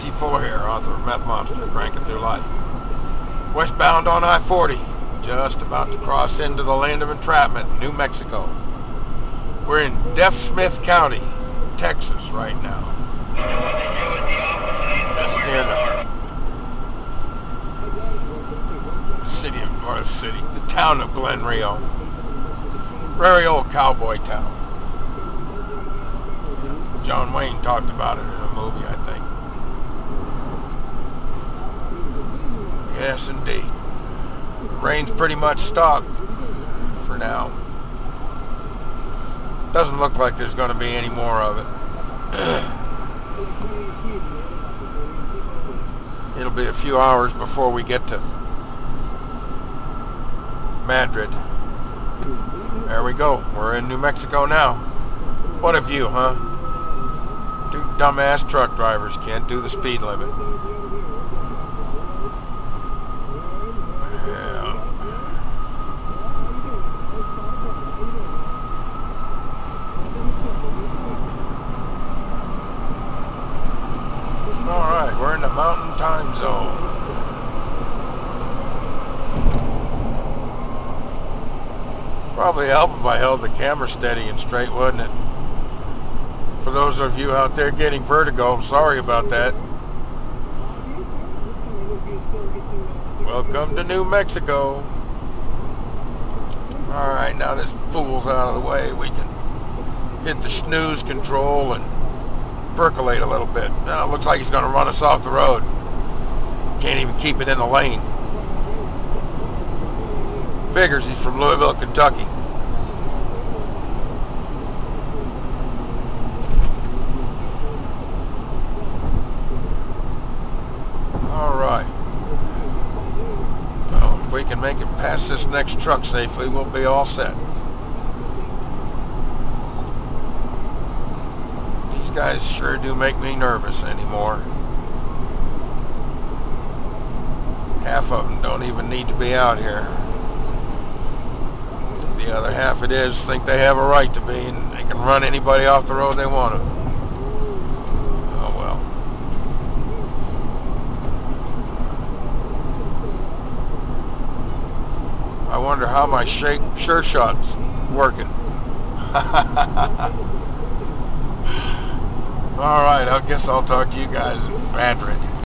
C. Fuller here, author of Meth Monster, Cranking Through Life. Westbound on I-40, just about to cross into the land of entrapment, New Mexico. We're in Deaf Smith County, Texas right now. That's near the city of, or the city, the town of Glen Rio. Very old cowboy town. John Wayne talked about it in a movie, I think. Indeed. Rain's pretty much stopped for now. Doesn't look like there's going to be any more of it. It'll be a few hours before we get to Madrid. There we go. We're in New Mexico now. What a view, huh? Two dumbass truck drivers can't do the speed limit. Alright, we're in the mountain time zone. Probably help if I held the camera steady and straight, wouldn't it? For those of you out there getting vertigo, sorry about that. Welcome to New Mexico. Alright, now this fool's out of the way. We can hit the snooze control and percolate a little bit. Now it looks like he's going to run us off the road. Can't even keep it in the lane. Figures he's from Louisville, Kentucky. Alright. Well, if we can make it past this next truck safely, we'll be all set. These guys sure do make me nervous anymore. Half of them don't even need to be out here. The other half it is think they have a right to be and they can run anybody off the road they want to. Oh well. I wonder how my shake sure shot's working. All right, I guess I'll talk to you guys in Madrid.